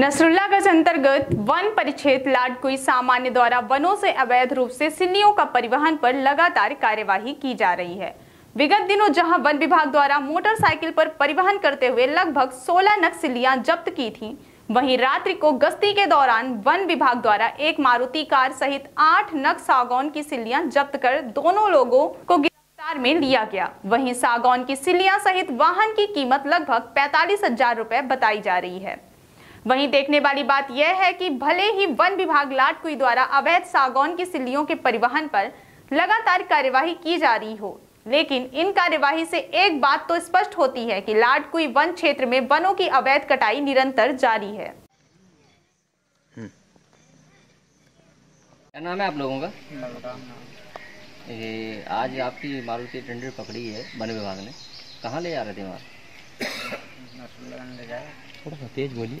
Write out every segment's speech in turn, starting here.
नसरुल्लागंज अंतर्गत वन परिक्षेत्र लाडकुई सामान्य द्वारा वनों से अवैध रूप से सिल्लियों का परिवहन पर लगातार कार्यवाही की जा रही है। विगत दिनों जहाँ वन विभाग द्वारा मोटरसाइकिल पर परिवहन करते हुए लगभग 16 नग सिल्लियाँ जब्त की थीं, वहीं रात्रि को गश्ती के दौरान वन विभाग द्वारा एक मारुति कार सहित आठ नग सागौन की सिल्लियाँ जब्त कर दोनों लोगों को गिरफ़्तार में लिया गया। वहीं सागौन की सिल्लियाँ सहित वाहन की कीमत लगभग पैतालीस हज़ार बताई जा रही है। वहीं देखने वाली बात यह है कि भले ही वन विभाग लाटकुई द्वारा अवैध सागौन की सिल्लियों के परिवहन पर लगातार कार्यवाही की जा रही हो लेकिन इन कार्यवाही से एक बात तो स्पष्ट होती है कि लाटकुई वन क्षेत्र में वनों की अवैध कटाई निरंतर जारी है। क्या नाम है आप लोगों का? ये आज आपकी मारुति टेंडर पकड़ी है वन विभाग ने। कहाँ ले जा रहे थे वहाँ? थोड़ा सा तेज बोलिए।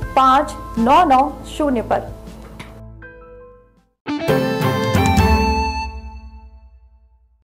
पाँच नौ नौ शून्य पर।